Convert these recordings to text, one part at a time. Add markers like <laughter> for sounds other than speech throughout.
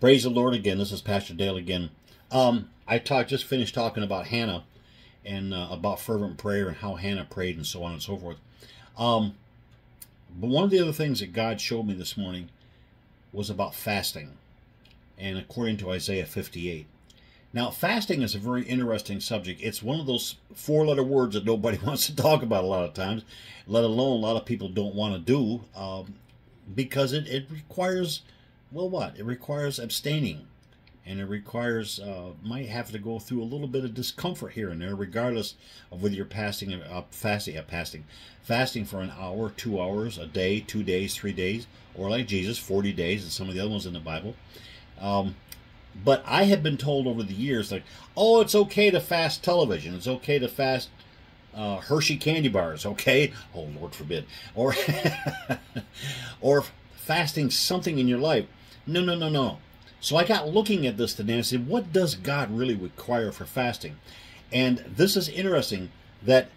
Praise the Lord again. This is Pastor Dale again. Um, I talked, just finished talking about Hannah and uh, about fervent prayer and how Hannah prayed and so on and so forth. Um, but one of the other things that God showed me this morning was about fasting, and according to Isaiah 58. Now, fasting is a very interesting subject. It's one of those four letter words that nobody <laughs> wants to talk about a lot of times, let alone a lot of people don't want to do, um, because it, it requires well, what? It requires abstaining. And it requires, uh, might have to go through a little bit of discomfort here and there, regardless of whether you're fasting, uh, fasting, uh, fasting, fasting for an hour, two hours, a day, two days, three days, or like Jesus, 40 days, and some of the other ones in the Bible. Um, but I have been told over the years, like, oh, it's okay to fast television. It's okay to fast uh, Hershey candy bars, okay? Oh, Lord forbid. Or, <laughs> or fasting something in your life. No, no, no, no. So I got looking at this today and I said, what does God really require for fasting? And this is interesting that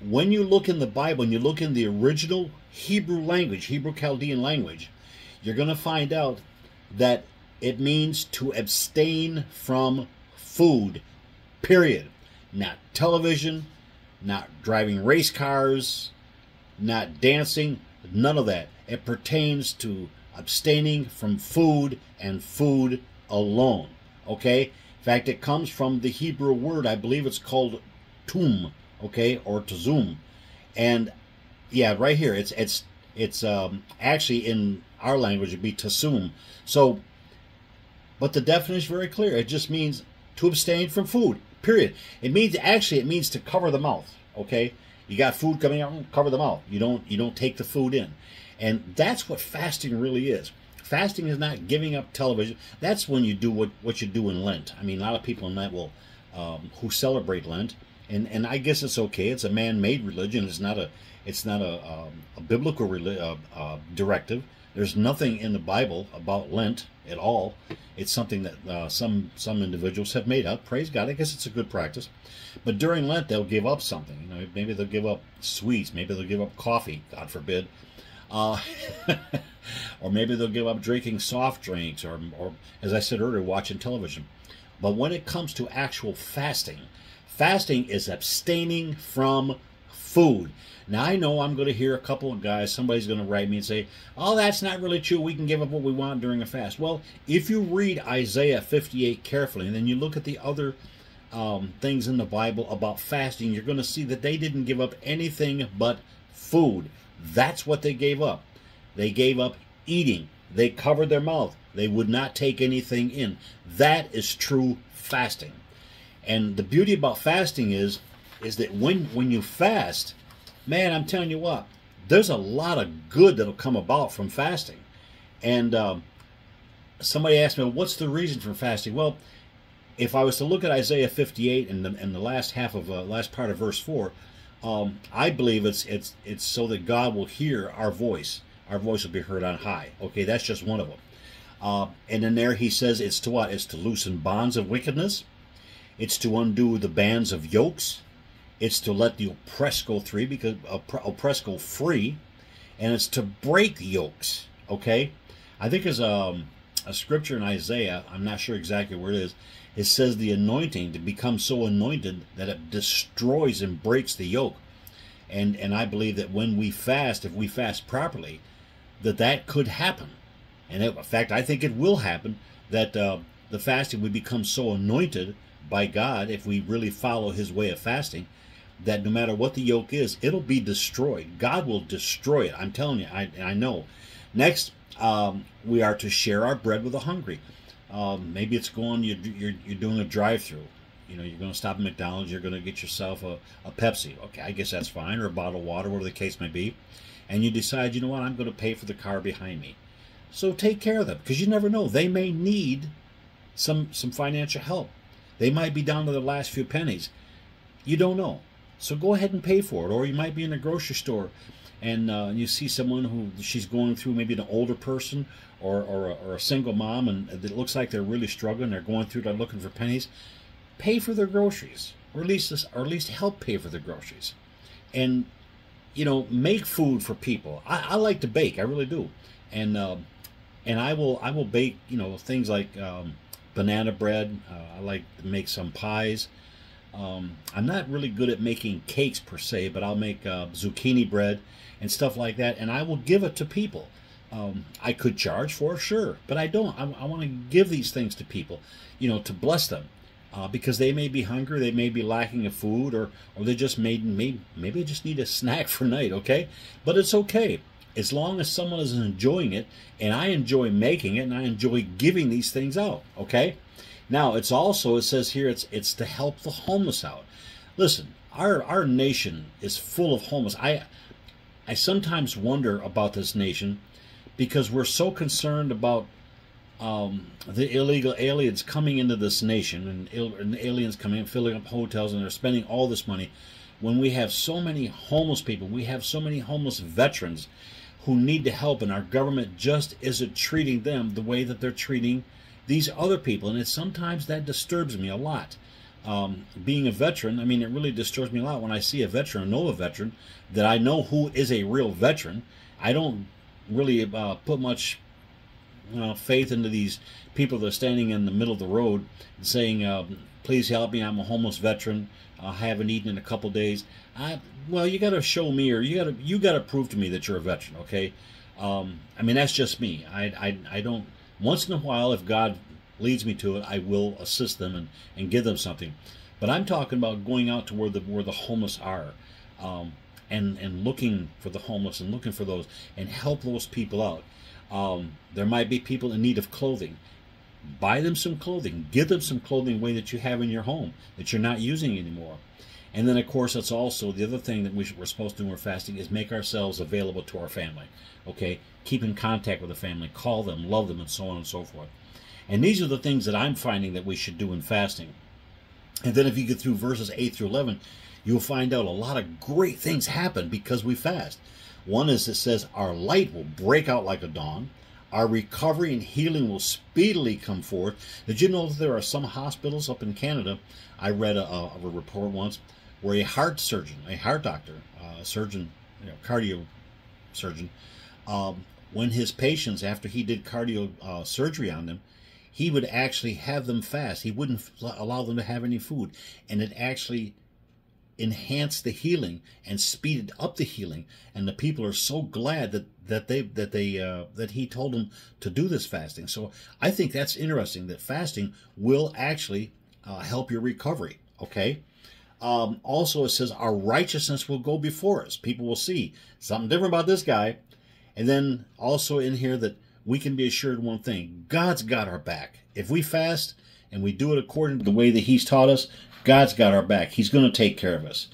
when you look in the Bible and you look in the original Hebrew language, Hebrew Chaldean language, you're going to find out that it means to abstain from food, period. Not television, not driving race cars, not dancing, none of that. It pertains to abstaining from food and food alone. Okay? In fact, it comes from the Hebrew word, I believe it's called tum, okay, or tazum. And yeah, right here, it's it's it's um, actually in our language it'd be tasum. So, but the definition is very clear. It just means to abstain from food. Period. It means actually it means to cover the mouth. Okay, you got food coming out, cover the mouth. You don't you don't take the food in. And that's what fasting really is. Fasting is not giving up television. That's when you do what, what you do in Lent. I mean, a lot of people in Lent will, um, who celebrate Lent, and, and I guess it's okay. It's a man-made religion. It's not a it's not a, um, a biblical uh, uh, directive. There's nothing in the Bible about Lent at all. It's something that uh, some some individuals have made up. Praise God. I guess it's a good practice. But during Lent, they'll give up something. You know, maybe they'll give up sweets. Maybe they'll give up coffee. God forbid. Uh, <laughs> or maybe they'll give up drinking soft drinks, or, or, as I said earlier, watching television. But when it comes to actual fasting, fasting is abstaining from food. Now, I know I'm going to hear a couple of guys, somebody's going to write me and say, oh, that's not really true. We can give up what we want during a fast. Well, if you read Isaiah 58 carefully, and then you look at the other um, things in the Bible about fasting, you're going to see that they didn't give up anything but food. That's what they gave up. They gave up eating. They covered their mouth. They would not take anything in. That is true fasting. And the beauty about fasting is is that when when you fast, man, I'm telling you what, there's a lot of good that'll come about from fasting. And um, somebody asked me, what's the reason for fasting? Well, if I was to look at Isaiah 58 and the, and the last half of uh, last part of verse 4, um, I believe it's it's it's so that God will hear our voice. Our voice will be heard on high. Okay, that's just one of them. Uh, and in there he says it's to what? It's to loosen bonds of wickedness. It's to undo the bands of yokes. It's to let the oppressed go free because oppressed go free, and it's to break yokes. Okay, I think there's um, a scripture in Isaiah. I'm not sure exactly where it is it says the anointing to become so anointed that it destroys and breaks the yoke. And and I believe that when we fast, if we fast properly, that that could happen. And in fact, I think it will happen that uh, the fasting would become so anointed by God if we really follow His way of fasting that no matter what the yoke is, it'll be destroyed. God will destroy it. I'm telling you, I, I know. Next, um, we are to share our bread with the hungry. Um, maybe it's going, you're, you're, you're doing a drive through. You know, you're going to stop at McDonald's, you're going to get yourself a, a Pepsi. Okay, I guess that's fine, or a bottle of water, whatever the case may be. And you decide, you know what, I'm going to pay for the car behind me. So take care of them, because you never know. They may need some, some financial help. They might be down to the last few pennies. You don't know. So go ahead and pay for it. Or you might be in a grocery store and uh, you see someone who she's going through maybe an older person or, or, a, or a single mom and it looks like they're really struggling. They're going through they're looking for pennies. Pay for their groceries or at least or at least help pay for their groceries. And you know make food for people. I, I like to bake i really do. And uh, and I will I will bake you know things like um, banana bread. Uh, I like to make some pies. Um, I'm not really good at making cakes per se, but I'll make uh, zucchini bread and stuff like that, and I will give it to people. Um, I could charge for sure, but I don't. I, I want to give these things to people, you know, to bless them, uh, because they may be hungry, they may be lacking of food, or or they just made maybe maybe just need a <laughs> snack for night. Okay, but it's okay as long as someone is enjoying it, and I enjoy making it, and I enjoy giving these things out. Okay. Now it's also it says here it's it's to help the homeless out. Listen, our our nation is full of homeless. I I sometimes wonder about this nation because we're so concerned about um, the illegal aliens coming into this nation and, Ill, and aliens coming in, filling up hotels, and they're spending all this money. When we have so many homeless people, we have so many homeless veterans who need to help, and our government just isn't treating them the way that they're treating these other people. And it sometimes that disturbs me a lot. Um, being a veteran, I mean, it really disturbs me a lot when I see a veteran, know a veteran, that I know who is a real veteran. I don't really uh, put much uh, faith into these people that are standing in the middle of the road saying, uh, "Please help me. I'm a homeless veteran. I haven't eaten in a couple days." I, well, you got to show me, or you got to you got to prove to me that you're a veteran. Okay, um, I mean that's just me. I, I I don't. Once in a while, if God leads me to it, I will assist them and, and give them something. But I'm talking about going out to where the where the homeless are. Um, and and looking for the homeless and looking for those and help those people out. Um, there might be people in need of clothing. Buy them some clothing. Give them some clothing way that you have in your home that you're not using anymore. And then, of course, that's also the other thing that we should, we're supposed to do when we're fasting is make ourselves available to our family. Okay, keep in contact with the family, call them, love them, and so on and so forth. And these are the things that I'm finding that we should do in fasting. And then, if you get through verses eight through eleven, you'll find out a lot of great things happen because we fast. One is it says our light will break out like a dawn. Our recovery and healing will speedily come forth. Did you know that there are some hospitals up in Canada? I read a, a report once where a heart surgeon, a heart doctor, a surgeon, you know, cardio surgeon, um, when his patients, after he did cardio uh, surgery on them, he would actually have them fast. He wouldn't allow them to have any food. And it actually enhanced the healing and speeded up the healing and the people are so glad that that they that they uh, that he told them to do this fasting so i think that's interesting that fasting will actually uh, help your recovery okay um, also it says our righteousness will go before us people will see something different about this guy and then also in here that we can be assured one thing god's got our back if we fast and we do it according to the way that he's taught us God's got our back. He's going to take care of us.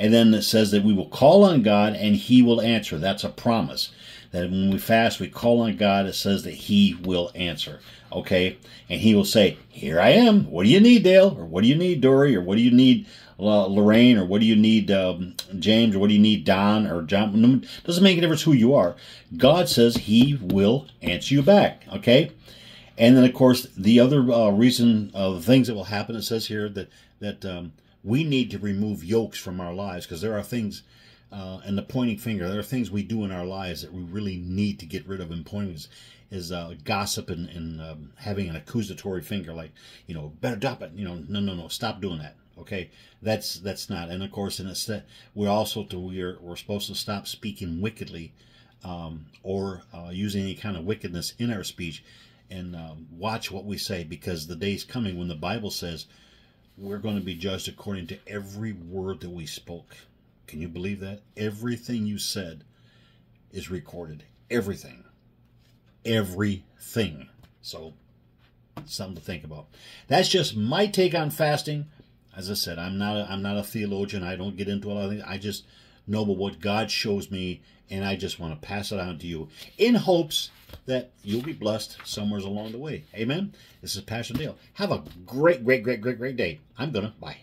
And then it says that we will call on God and He will answer. That's a promise. That when we fast, we call on God, it says that He will answer. Okay? And He will say, Here I am. What do you need, Dale? Or what do you need, Dory? Or what do you need, Lorraine? Or what do you need, um, James? Or what do you need, Don? Or John? Doesn't make a difference who you are. God says He will answer you back. Okay? And then, of course, the other uh, reason, uh, the things that will happen, it says here that that um, we need to remove yokes from our lives because there are things, uh, and the pointing finger, there are things we do in our lives that we really need to get rid of. And pointing is, is uh, gossip and, and um, having an accusatory finger, like you know, better drop it. You know, no, no, no, stop doing that. Okay, that's that's not. And of course, in a we're also to we're we're supposed to stop speaking wickedly, um, or uh, using any kind of wickedness in our speech, and um, watch what we say because the day's coming when the Bible says we're going to be judged according to every word that we spoke. Can you believe that? Everything you said is recorded. Everything. Everything. So, something to think about. That's just my take on fasting. As I said, I'm not a, I'm not a theologian. I don't get into a lot of things. I just know what God shows me, and I just want to pass it on to you in hopes that you'll be blessed somewhere along the way. Amen. This is Pastor Dale. Have a great, great, great, great, great day. I'm gonna bye.